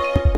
you